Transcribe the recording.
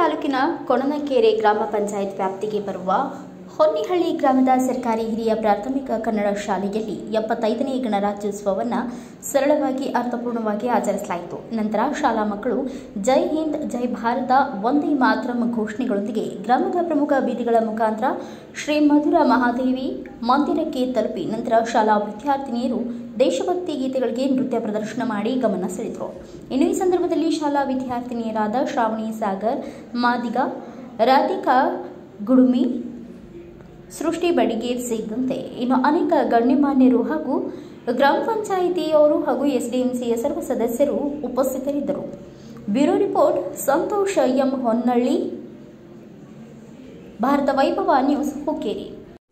ತಾಲೂಕಿನ ಕೊಣನಕೆರೆ ಗ್ರಾಮ ಪಂಚಾಯತ್ ವ್ಯಾಪ್ತಿಗೆ ಬರುವ ಹೊನ್ನಿಹಳ್ಳಿ ಗ್ರಾಮದ ಸರ್ಕಾರಿ ಹಿರಿಯ ಪ್ರಾಥಮಿಕ ಕನ್ನಡ ಶಾಲೆಯಲ್ಲಿ ಎಪ್ಪತ್ತೈದನೇ ಗಣರಾಜ್ಯೋತ್ಸವವನ್ನು ಸರಳವಾಗಿ ಅರ್ಥಪೂರ್ಣವಾಗಿ ಆಚರಿಸಲಾಯಿತು. ನಂತರ ಶಾಲಾ ಮಕ್ಕಳು ಜೈ ಹಿಂದ್, ಜೈ ಭಾರತ, ಒಂದೇ ಮಾತರಂ ಘೋಷಣೆಗಳೊಂದಿಗೆ ಗ್ರಾಮದ ಪ್ರಮುಖ ಬೀದಿಗಳ ಮುಖಾಂತರ ಶ್ರೀ ಮಧುರ ಮಹಾದೇವಿ ಮಂದಿರಕ್ಕೆ ತಲುಪಿ ನಂತರ ಶಾಲಾ ವಿದ್ಯಾರ್ಥಿನಿಯರು ದೇಶಭಕ್ತಿ ಗೀತೆಗಳಿಗೆ ನೃತ್ಯ ಪ್ರದರ್ಶನ ಮಾಡಿ ಗಮನ ಸೆಳೆದರು. ಇನ್ನು ಈ ಸಂದರ್ಭದಲ್ಲಿ ಶಾಲಾ ವಿದ್ಯಾರ್ಥಿನಿಯರಾದ ಶ್ರಾವಣಿ ಸಾಗರ್, ಮಾದಿಗ, ರಾಧಿಕಾ ಗುಡುಮಿ ಸೃಷ್ಟಿ ಬಡಿಗೆ ಸೇರಿದಂತೆ ಇನ್ನು ಅನೇಕ ಗಣ್ಯಮಾನ್ಯರು ಹಾಗೂ ಗ್ರಾಮ ಪಂಚಾಯಿತಿಯವರು ಹಾಗೂ ಎಸ್ಡಿಎಂಸಿಯ ಸರ್ವ ಸದಸ್ಯರು ಉಪಸ್ಥಿತರಿದ್ದರು. Bureau report, Santosh M Honnalli, Bharat Vaibhav news Hukkeri.